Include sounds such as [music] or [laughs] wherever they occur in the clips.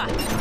Ха!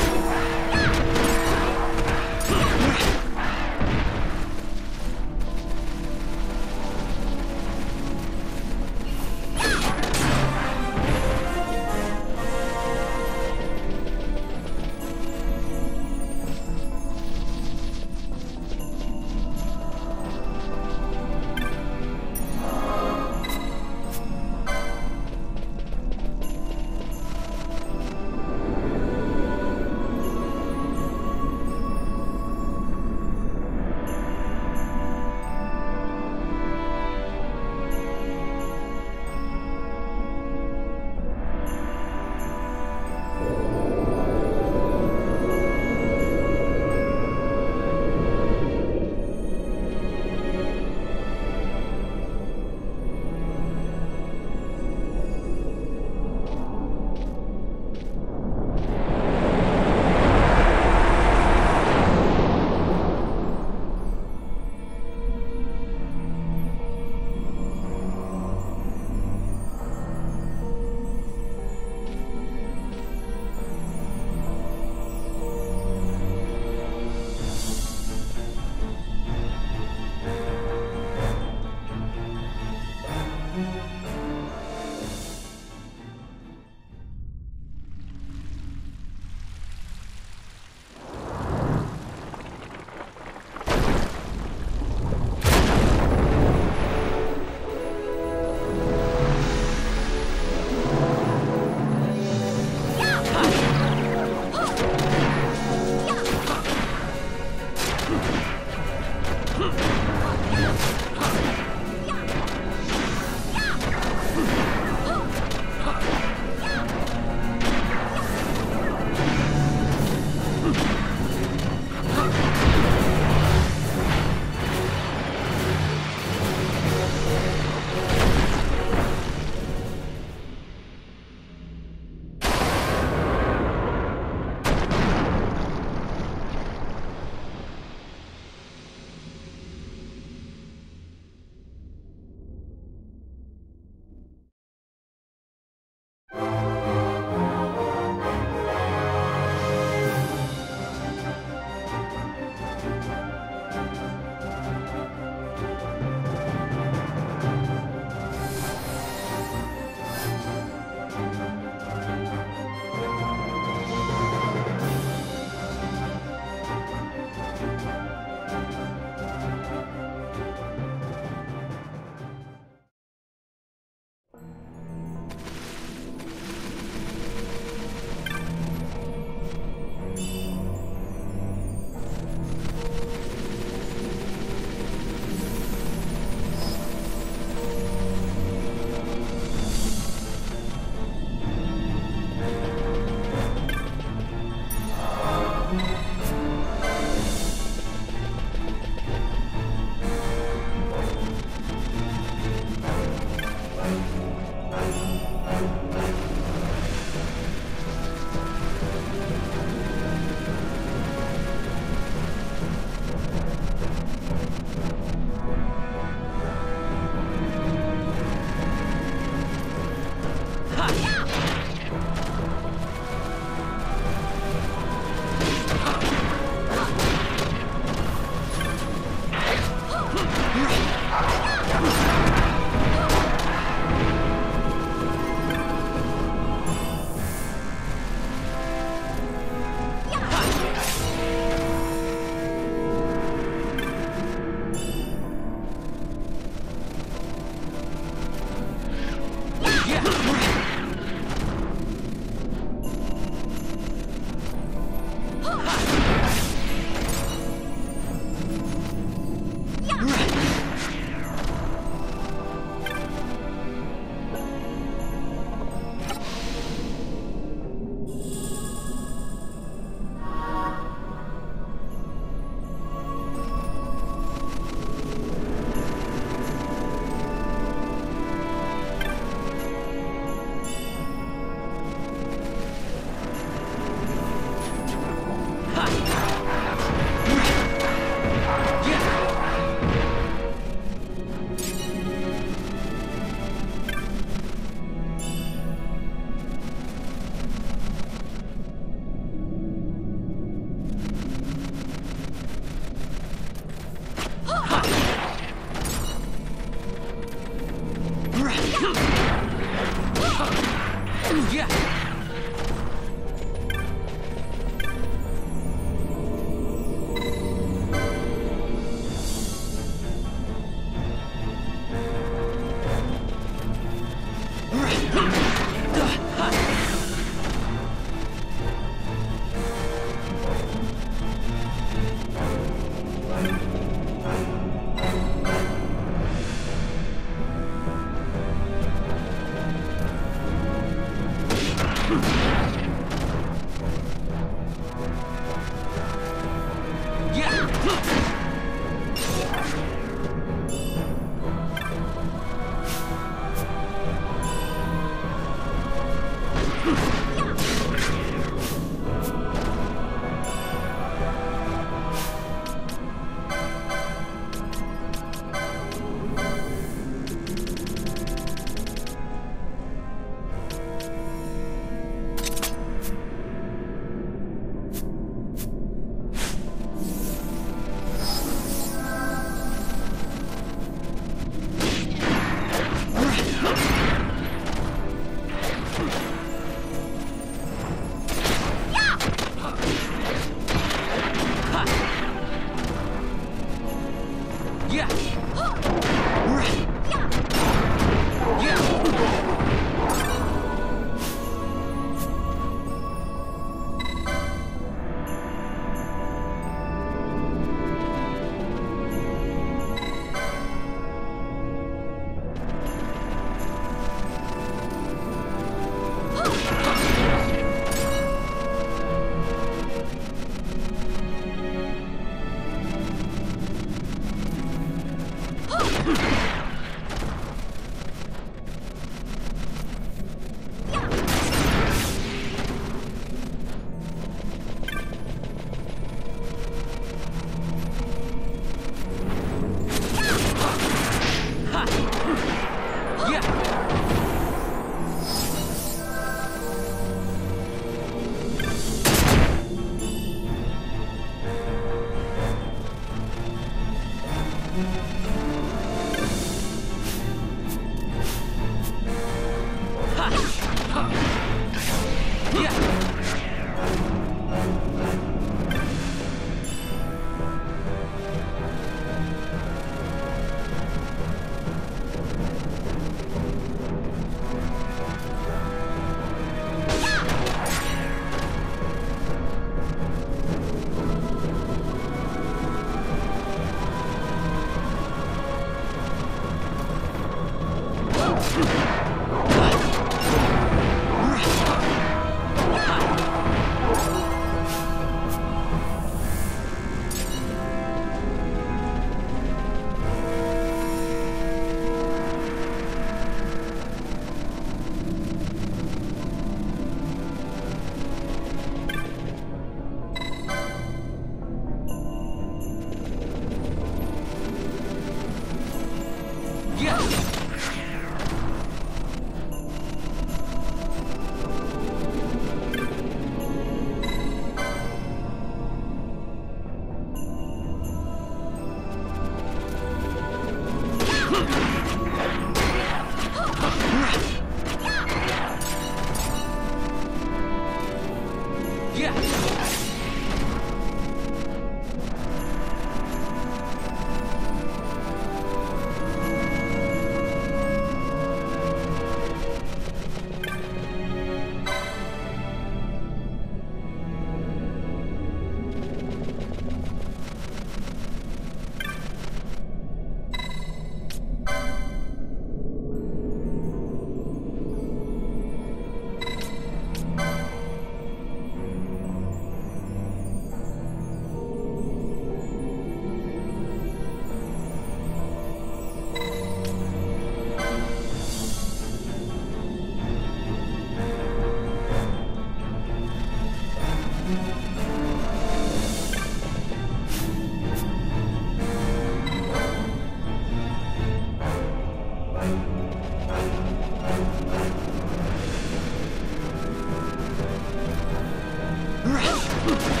Ugh! [laughs]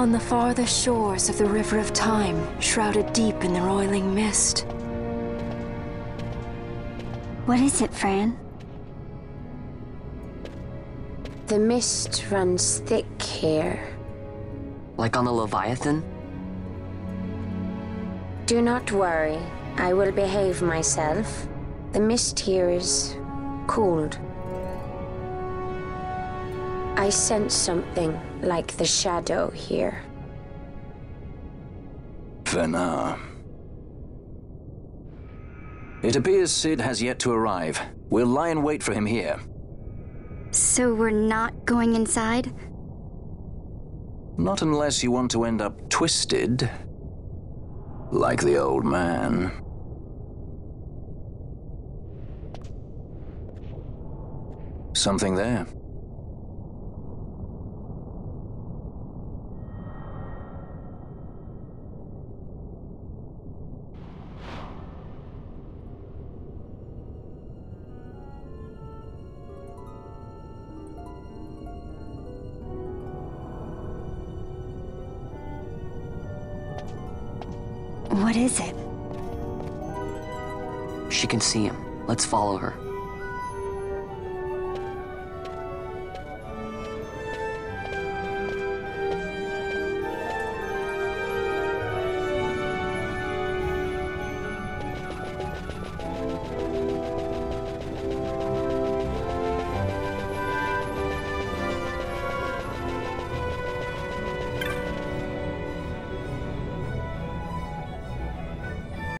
On the farthest shores of the River of Time, shrouded deep in the roiling mist. What is it, Fran? The mist runs thick here. Like on the Leviathan? Do not worry. I will behave myself. The mist here is cooled. I sense something like the shadow here. Fenar. It appears Cid has yet to arrive. We'll lie in wait for him here. So we're not going inside? Not unless you want to end up twisted. Like the old man. Something there. What is it? She can see him. Let's follow her.